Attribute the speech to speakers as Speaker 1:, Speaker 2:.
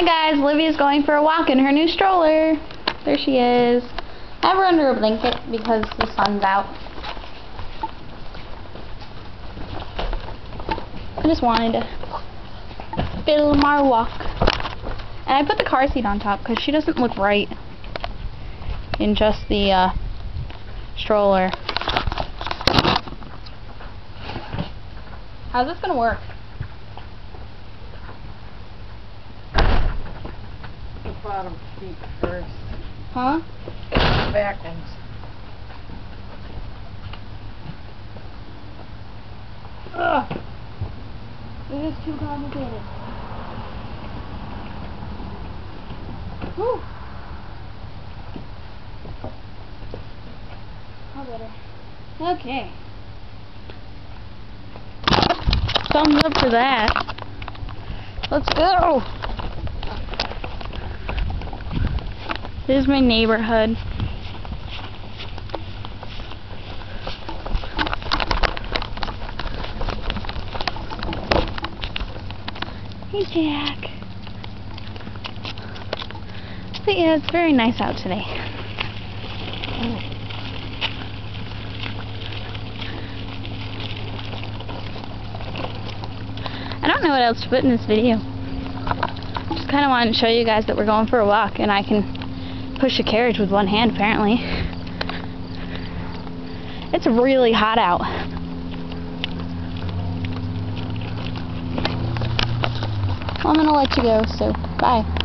Speaker 1: Hi guys, Livia's going for a walk in her new stroller. There she is. I have her under a blanket because the sun's out. I just wanted to film our walk. And I put the car seat on top because she doesn't look right in just the uh, stroller. How's this gonna work?
Speaker 2: Bottom feet first.
Speaker 1: Huh?
Speaker 2: Back ones.
Speaker 1: Ugh. It is too complicated. Whew. How better. Okay. Thumbs up for that. Let's go. This is my neighborhood. Hey, Jack. But yeah, it's very nice out today. I don't know what else to put in this video. Just kind of wanted to show you guys that we're going for a walk and I can push a carriage with one hand apparently. It's really hot out. I'm gonna let you go, so bye.